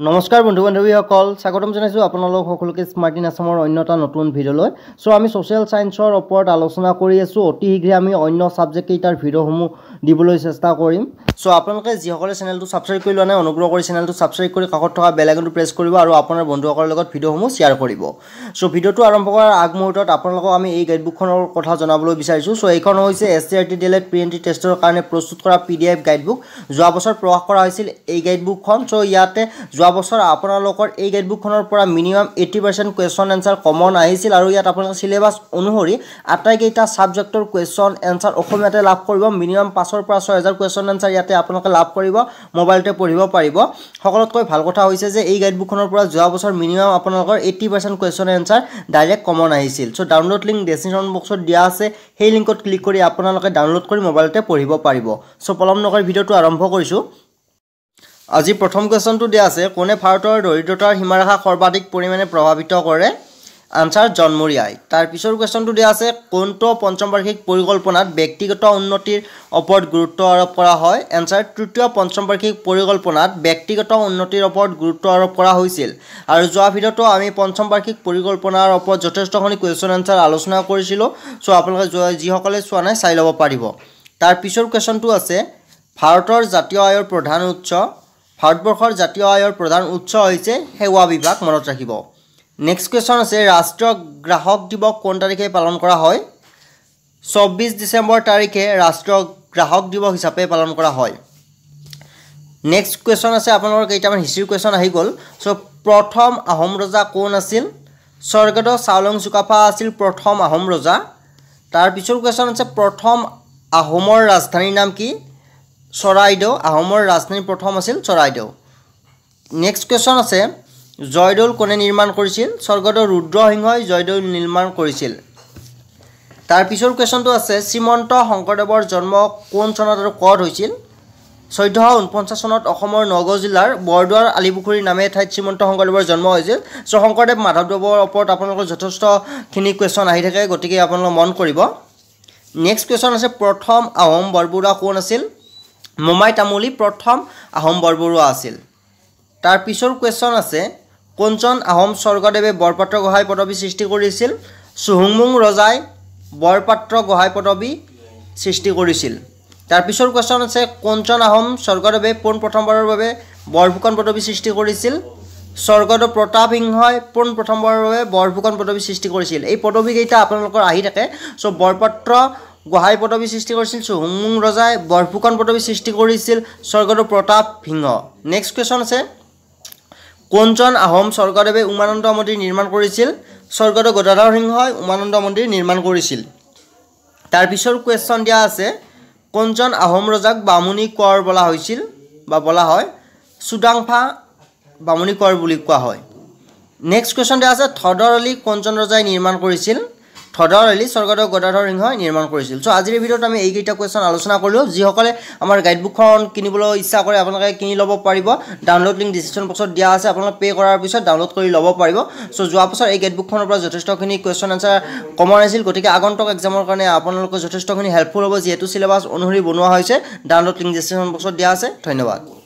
নমস্কাৰ বন্ধু বান্ধৱীসকল স্বাগতম জনাইছোঁ আপোনালোক সকলোকে স্মাৰ্টিন আছামৰ অন্য এটা নতুন ভিডিঅ'লৈ। চ' আমি ছ'চিয়েল ছায়েন্সৰ ওপৰত আলোচনা কৰি আছোঁ অতি শীঘ্ৰে আমি অন্য ছাবজেক্টকেইটাৰ ভিডিঅ'সমূহ দিবলৈ চেষ্টা কৰিম। চ' আপোনালোকে যিসকলে চেনেলটো ছাবস্ক্ৰাইব কৰি লোৱা নাই অনুগ্ৰহ কৰি চেনেলটো ছাবস্ক্ৰাইব কৰি কাষত থকা বেলাইকনটো প্ৰেছ কৰিব আৰু আপোনাৰ বন্ধুসকলৰ লগত ভিডিঅ'সমূহ শ্বেয়াৰ কৰিব। চ' ভিডিঅ'টো আৰম্ভ কৰাৰ আগমুহূৰ্তত আপোনালোকক আমি এই গাইডবুকখনৰ কথা জনাবলৈ বিচাৰিছোঁ। চ' এইখন হৈছে S C R T D El Ed pre N T টেষ্টৰ কাৰণে প্ৰস্তুত কৰা পি ডি এফ গাইডবুক যোৱা বছৰ প্ৰকাশ কৰা হৈছিল এই গাইডবুকখন চ' ইয়াতে যোৱা বছৰ আপোনালোকৰ এই গাইডবুকখনৰ পৰা minimum eighty percent question answer common আহিছিল আৰু ইয়াত আপোনালোকে চিলেবাছ অনুসৰি আটাইকেইটা ছাবজেক্টৰ কুৱেশ্যন এনচাৰ অসমীয়াতে লাভ কৰিব। মিনিমাম পাঁচৰ পৰা ছয় হাজাৰ কুৱেশ্যন এনচাৰ ইয়াতে আপোনালোকে লাভ কৰিব মোবাইলতে পঢ়িব পাৰিব। সকলোতকৈ ভাল কথা হৈছে যে এই গাইডবুকখনৰ পৰা যোৱা বছৰ মিনিমাম আপোনালোকৰ eighty percent question answer direct common আহিছিল। চ' ডাউনলোড লিংক ডেছক্ৰিপশ্যন বক্সত দিয়া আছে। সেই লিংকত ক্লিক কৰি আপোনালোকে ডাউনলোড কৰি মোবাইলতে পঢ়িব পাৰিব। চ' পলম নকৰি ভিডিঅ'টো আৰম্ভ কৰিছোঁ। আজি প্ৰথম কুৱেশ্যনটো দিয়া আছে কোনে ভাৰতৰ দৰিদ্ৰতাৰ সীমাৰেখা সৰ্বাধিক পৰিমাণে প্ৰভাৱিত কৰে? আনচাৰ জন্মৰীয়াই তাৰ পিছৰ কুৱেশ্যনটো দিয়া আছে কোনটো পঞ্চম বাৰ্ষিক পৰিকল্পনাত ব্যক্তিগত উন্নতিৰ ওপৰত গুৰুত্ব আৰোপ কৰা হয়? এনচাৰ তৃতীয় পঞ্চম বাৰ্ষিক পৰিকল্পনাত ব্যক্তিগত উন্নতিৰ ওপৰত গুৰুত্ব আৰোপ কৰা হৈছিল। আৰু যোৱা ভিডিঅ'টো আমি পঞ্চম বাৰ্ষিক পৰিকল্পনাৰ ওপৰত যথেষ্টখিনি কুৱেশ্যন এনচাৰ আলোচনা কৰিছিলোঁ। চ' আপোনালোকে যিসকলে চোৱা নাই চাই ল'ব পাৰিব। তাৰ পিছৰ কুৱেশ্যনটো আছে ভাৰতৰ জাতীয় আয়ৰ প্ৰধান উৎস ভাৰতবৰ্ষৰ জাতীয় আয়ৰ প্ৰধান উৎস হৈছে সেৱা বিভাগ মনত ৰাখিব। নেক্সট কুৱেশ্যন আছে ৰাষ্ট্ৰীয় গ্ৰাহক দিৱস কোন তাৰিখে পালন কৰা হয়? চৌব্বিছ ডিচেম্বৰ তাৰিখে ৰাষ্ট্ৰীয় গ্ৰাহক দিৱস হিচাপে পালন কৰা হয়। নেক্সট কুৱেশ্যন আছে আপোনালোকৰ কেইটামান হিষ্ট্ৰীৰ কুৱেশ্যন আহি গ'ল। চ' প্ৰথম আহোম ৰজা কোন আছিল? স্বৰ্গদেউ চাওলুং চুকাফা আছিল প্ৰথম আহোম ৰজা। তাৰ পিছৰ কুৱেশ্যন আছে প্ৰথম আহোমৰ ৰাজধানীৰ নাম কি? চৰাইদেউ আহোমৰ ৰাজধানী প্ৰথম আছিল চৰাইদেউ। নেক্সট কুৱেশ্যন আছে জয়দৌল কোনে নিৰ্মাণ কৰিছিল? স্বৰ্গদেউ ৰুদ্ৰসিংহই জয়দৌল নিৰ্মাণ কৰিছিল। তাৰ পিছৰ কুৱেশ্যনটো আছে শ্ৰীমন্ত শংকৰদেৱৰ জন্ম কোন চনত আৰু ক'ত হৈছিল? চৈধ্যশ ঊনপঞ্চাছ চনত অসমৰ নগাঁও জিলাৰ বৰদোৱাৰ আলিপুখুৰীৰ নামে ঠাইত শ্ৰীমন্ত শংকৰদেৱৰ জন্ম হৈছিল। চ' শংকৰদেৱ মাধৱদেৱৰ ওপৰত আপোনালোকৰ যথেষ্টখিনি কুৱেশ্যন আহি থাকে গতিকে আপোনালোকে মন কৰিব। নেক্সট কুৱেশ্যন আছে প্ৰথম আহোম বৰবৰুৱা কোন আছিল? মোমাই তামুলী প্ৰথম আহোম বৰবৰুৱা আছিল। তাৰ পিছৰ কুৱেশ্যন আছে কোনজন আহোম স্বৰ্গদেৱে বৰপাত্ৰ গোহাঁই পদবী সৃষ্টি কৰিছিল? চুহুংমুং ৰজাই বৰপাত্ৰ গোহাঁই পদবী সৃষ্টি কৰিছিল। তাৰ পিছৰ কুৱেশ্যন আছে কোনজন আহোম স্বৰ্গদেৱে পোনপ্ৰথমবাৰৰ বাবে বৰফুকন পদবী সৃষ্টি কৰিছিল? স্বৰ্গদেউ প্ৰতাপ সিংহই পোনপ্ৰথমবাৰৰ বাবে বৰফুকন পদবী সৃষ্টি কৰিছিল। এই পদবীকেইটা আপোনালোকৰ আহি থাকে। চ' বৰপাত্ৰ গোহাঁই পদবী সৃষ্টি কৰিছিল চুহুংমুং ৰজাই বৰফুকন পদবী সৃষ্টি কৰিছিল স্বৰ্গদেউ প্ৰতাপ সিংহ। নেক্সট কুৱেশ্যন আছে। কোনজন আহোম স্বৰ্গদেৱে উমানন্দ মন্দিৰ নিৰ্মাণ কৰিছিল? স্বৰ্গদেউ গদাধৰ সিংহই উমানন্দ মন্দিৰ নিৰ্মাণ কৰিছিল। তাৰ পিছৰ কুৱেশ্যন দিয়া আছে কোনজন আহোম ৰজাক বামুণী কোঁৱৰ বোলা হৈছিল বা বোলা হয়? চুডাংফা বামুণী কোঁৱৰ বুলি কোৱা হয়। নেক্সট কুৱেশ্যন দিয়া আছে থদৰ আলি কোনজন ৰজাই নিৰ্মাণ কৰিছিল? থদৰ আলি স্বৰ্গদেউ গদাধৰ সিংহই নিৰ্মাণ কৰিছিল। চ' আজিৰ ভিডিঅ'ত আমি এইকেইটা কুৱেশ্যন আলোচনা কৰিলোঁ। যিসকলে আমাৰ গাইডবুকখন কিনিবলৈ ইচ্ছা কৰে আপোনালোকে কিনি ল'ব পাৰিব। ডাউনলোড লিংক ডিছক্ৰিপশ্যন বক্সত দিয়া আছে। আপোনালোকে পে' কৰাৰ পিছত ডাউনলোড কৰি ল'ব পাৰিব। চ' যোৱা বছৰ এই গাইডবুকখনৰ পৰা যথেষ্টখিনি কুৱেশ্যন এনচাৰ কমন আহিছিল গতিকে আগন্তুক এক্সামৰ কাৰণে আপোনালোকৰ যথেষ্টখিনি হেল্পফুল হ'ব। যিহেতু চিলেবাছ অনুসৰি বনোৱা হৈছে। ডাউনলোড লিংক ডিছক্ৰিপশ্যন বক্সত দিয়া আছে। ধন্যবাদ।